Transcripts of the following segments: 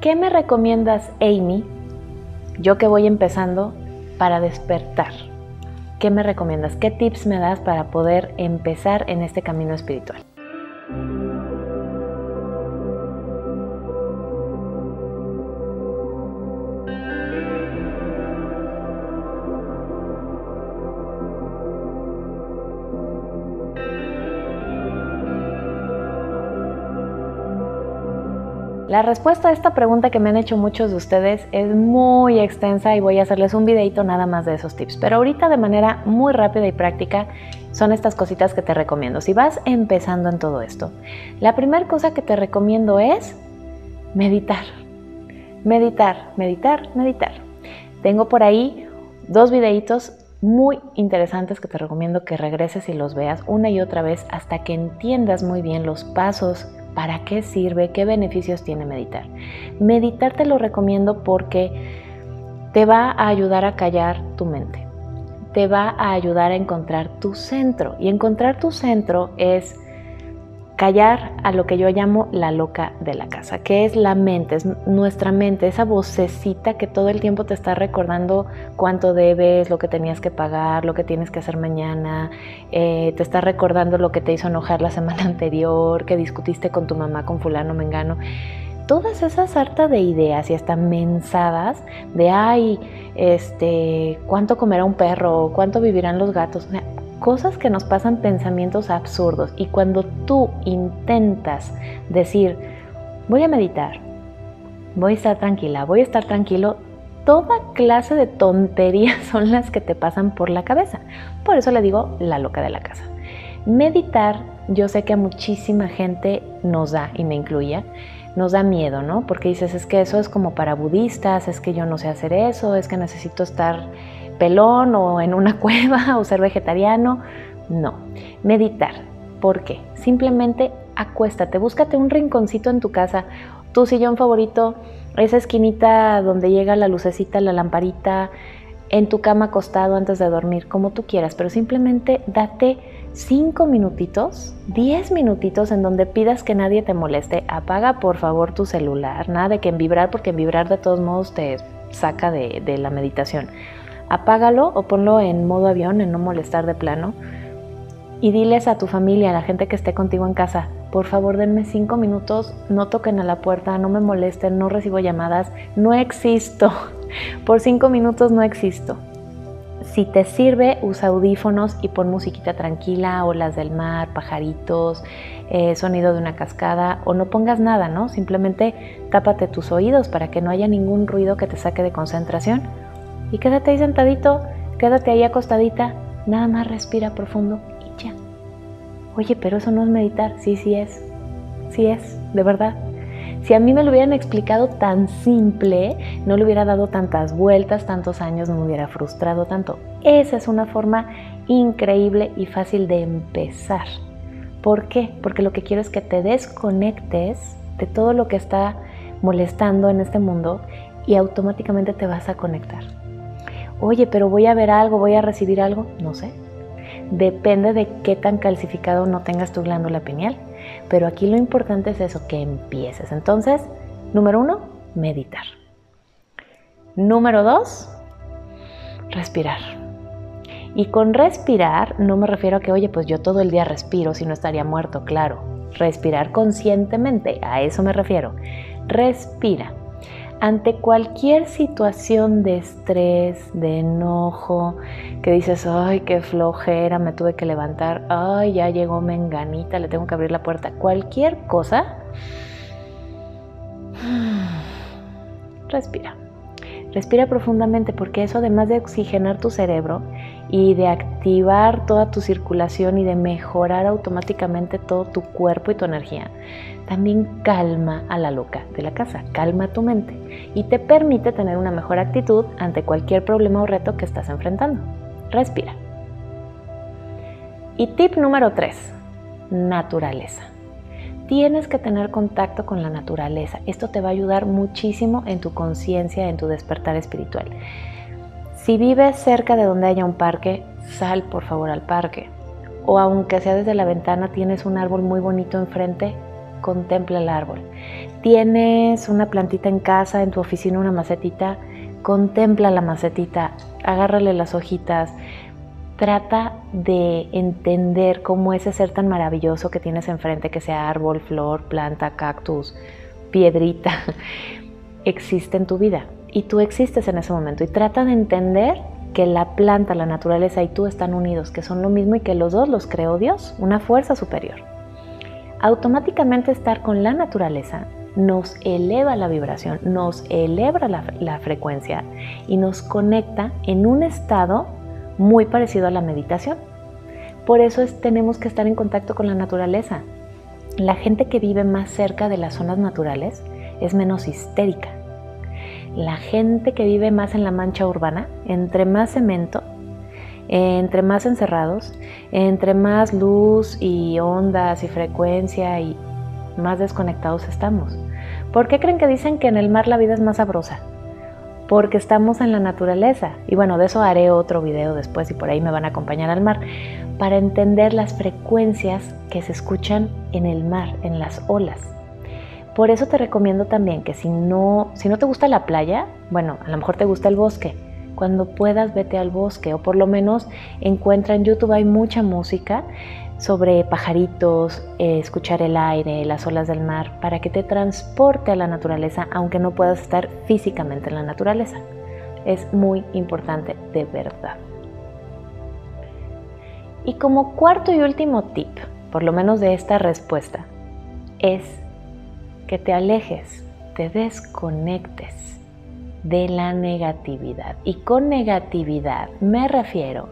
¿Qué me recomiendas, Amy? Yo que voy empezando para despertar. ¿Qué me recomiendas? ¿Qué tips me das para poder empezar en este camino espiritual? La respuesta a esta pregunta que me han hecho muchos de ustedes es muy extensa y voy a hacerles un videito nada más de esos tips. Pero ahorita de manera muy rápida y práctica son estas cositas que te recomiendo. Si vas empezando en todo esto, la primera cosa que te recomiendo es meditar. Meditar, meditar, meditar. Tengo por ahí dos videitos muy interesantes que te recomiendo que regreses y los veas una y otra vez hasta que entiendas muy bien los pasos ¿Para qué sirve? ¿Qué beneficios tiene meditar? Meditar te lo recomiendo porque te va a ayudar a callar tu mente. Te va a ayudar a encontrar tu centro. Y encontrar tu centro es callar a lo que yo llamo la loca de la casa, que es la mente, es nuestra mente, esa vocecita que todo el tiempo te está recordando cuánto debes, lo que tenías que pagar, lo que tienes que hacer mañana, eh, te está recordando lo que te hizo enojar la semana anterior, que discutiste con tu mamá, con fulano, mengano. Todas esas hartas de ideas y hasta mensadas de, ay, este, ¿cuánto comerá un perro? ¿Cuánto vivirán los gatos? Cosas que nos pasan pensamientos absurdos y cuando tú intentas decir, voy a meditar, voy a estar tranquila, voy a estar tranquilo, toda clase de tonterías son las que te pasan por la cabeza. Por eso le digo la loca de la casa. Meditar, yo sé que a muchísima gente nos da, y me incluye, nos da miedo, ¿no? Porque dices, es que eso es como para budistas, es que yo no sé hacer eso, es que necesito estar pelón o en una cueva o ser vegetariano. No, meditar. ¿Por qué? Simplemente acuéstate, búscate un rinconcito en tu casa, tu sillón favorito, esa esquinita donde llega la lucecita, la lamparita, en tu cama acostado antes de dormir, como tú quieras, pero simplemente date cinco minutitos, diez minutitos en donde pidas que nadie te moleste. Apaga por favor tu celular, nada de que en vibrar, porque en vibrar de todos modos te saca de, de la meditación apágalo o ponlo en modo avión, en no molestar de plano. Y diles a tu familia, a la gente que esté contigo en casa, por favor denme cinco minutos, no toquen a la puerta, no me molesten, no recibo llamadas, no existo. Por cinco minutos no existo. Si te sirve, usa audífonos y pon musiquita tranquila, olas del mar, pajaritos, eh, sonido de una cascada o no pongas nada, ¿no? Simplemente tápate tus oídos para que no haya ningún ruido que te saque de concentración y quédate ahí sentadito, quédate ahí acostadita, nada más respira profundo y ya. Oye, pero eso no es meditar. Sí, sí es. Sí es, de verdad. Si a mí me lo hubieran explicado tan simple, no le hubiera dado tantas vueltas, tantos años, no me hubiera frustrado tanto. Esa es una forma increíble y fácil de empezar. ¿Por qué? Porque lo que quiero es que te desconectes de todo lo que está molestando en este mundo y automáticamente te vas a conectar. Oye, pero voy a ver algo, voy a recibir algo. No sé. Depende de qué tan calcificado no tengas tu glándula pineal. Pero aquí lo importante es eso, que empieces. Entonces, número uno, meditar. Número dos, respirar. Y con respirar no me refiero a que, oye, pues yo todo el día respiro, si no estaría muerto, claro. Respirar conscientemente, a eso me refiero. Respira ante cualquier situación de estrés, de enojo, que dices, ay, qué flojera, me tuve que levantar, ay, ya llegó Menganita, le tengo que abrir la puerta, cualquier cosa, respira. Respira profundamente porque eso además de oxigenar tu cerebro y de activar toda tu circulación y de mejorar automáticamente todo tu cuerpo y tu energía, también calma a la loca de la casa, calma tu mente y te permite tener una mejor actitud ante cualquier problema o reto que estás enfrentando. Respira. Y tip número 3, naturaleza tienes que tener contacto con la naturaleza. Esto te va a ayudar muchísimo en tu conciencia, en tu despertar espiritual. Si vives cerca de donde haya un parque, sal por favor al parque. O aunque sea desde la ventana tienes un árbol muy bonito enfrente, contempla el árbol. Tienes una plantita en casa, en tu oficina, una macetita, contempla la macetita, agárrale las hojitas, trata de entender cómo ese ser tan maravilloso que tienes enfrente, que sea árbol, flor, planta, cactus, piedrita, existe en tu vida y tú existes en ese momento y trata de entender que la planta, la naturaleza y tú están unidos, que son lo mismo y que los dos los creó Dios, una fuerza superior. Automáticamente estar con la naturaleza nos eleva la vibración, nos eleva la, frecuencia y nos conecta en un estado muy parecido a la meditación. Por eso tenemos que estar en contacto con la naturaleza. La gente que vive más cerca de las zonas naturales es menos histérica. La gente que vive más en la mancha urbana, entre más cemento, entre más encerrados, entre más luz y ondas y frecuencia y más desconectados estamos. ¿Por qué creen que dicen que en el mar la vida es más sabrosa? Porque estamos en la naturaleza. Y bueno, de eso haré otro video después y por ahí me van a acompañar al mar para entender las frecuencias que se escuchan en el mar, en las olas. Por eso te recomiendo también que si no, si no te gusta la playa, bueno, a lo mejor te gusta el bosque, cuando puedas vete al bosque o por lo menos encuentra en YouTube hay mucha música sobre pajaritos, eh, escuchar el aire, las olas del mar, para que te transporte a la naturaleza aunque no puedas estar físicamente en la naturaleza. Es muy importante de verdad. Y como cuarto y último tip, por lo menos de esta respuesta, es que te alejes, te desconectes de la negatividad. Y con negatividad me refiero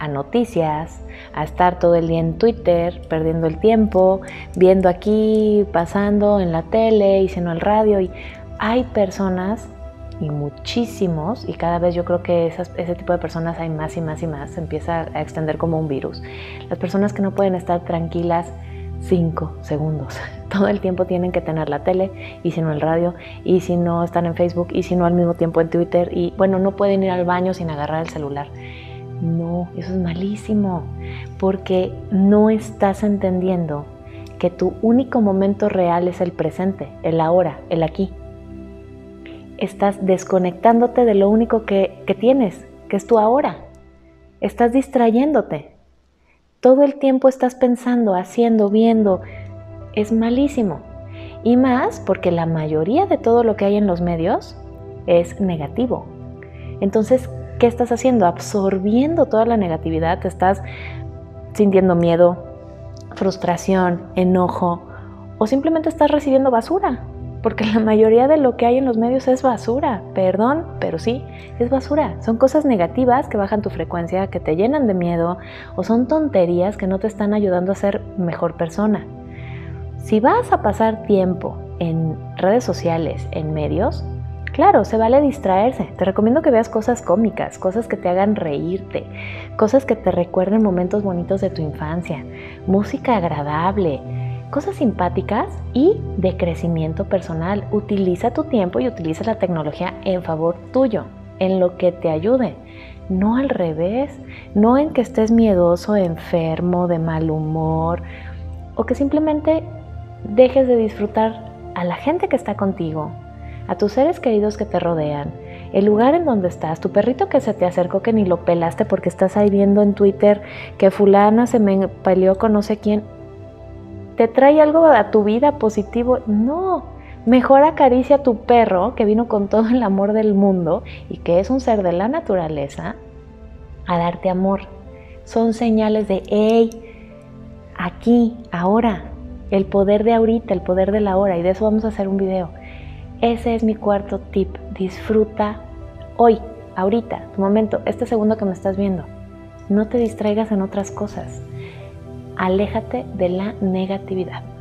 a noticias, a estar todo el día en Twitter, perdiendo el tiempo, viendo aquí, pasando en la tele y sino el radio. Y hay personas, y muchísimos, y cada vez yo creo que ese tipo de personas hay más y más y más, se empieza a extender como un virus. Las personas que no pueden estar tranquilas cinco segundos. Todo el tiempo tienen que tener la tele y si no el radio y si no están en Facebook y si no al mismo tiempo en Twitter y bueno, no pueden ir al baño sin agarrar el celular. No, eso es malísimo porque no estás entendiendo que tu único momento real es el presente, el ahora, el aquí. Estás desconectándote de lo único que, que tienes, que es tu ahora. Estás distrayéndote. Todo el tiempo estás pensando, haciendo, viendo. Es malísimo. Y más porque la mayoría de todo lo que hay en los medios es negativo. Entonces, ¿qué estás haciendo? Absorbiendo toda la negatividad, estás sintiendo miedo, frustración, enojo o simplemente estás recibiendo basura porque la mayoría de lo que hay en los medios es basura, perdón, pero sí, es basura. Son cosas negativas que bajan tu frecuencia, que te llenan de miedo o son tonterías que no te están ayudando a ser mejor persona. Si vas a pasar tiempo en redes sociales, en medios, claro, se vale distraerse. Te recomiendo que veas cosas cómicas, cosas que te hagan reírte, cosas que te recuerden momentos bonitos de tu infancia, música agradable, cosas simpáticas y de crecimiento personal. Utiliza tu tiempo y utiliza la tecnología en favor tuyo, en lo que te ayude. No al revés, no en que estés miedoso, enfermo, de mal humor o que simplemente dejes de disfrutar a la gente que está contigo, a tus seres queridos que te rodean, el lugar en donde estás, tu perrito que se te acercó que ni lo pelaste porque estás ahí viendo en Twitter que fulana se me peleó con no sé quién, ¿Te trae algo a tu vida positivo? No. Mejor acaricia a tu perro que vino con todo el amor del mundo y que es un ser de la naturaleza a darte amor. Son señales de, hey, aquí, ahora, el poder de ahorita, el poder de la hora y de eso vamos a hacer un video. Ese es mi cuarto tip. Disfruta hoy, ahorita, tu momento, este segundo que me estás viendo. No te distraigas en otras cosas aléjate de la negatividad.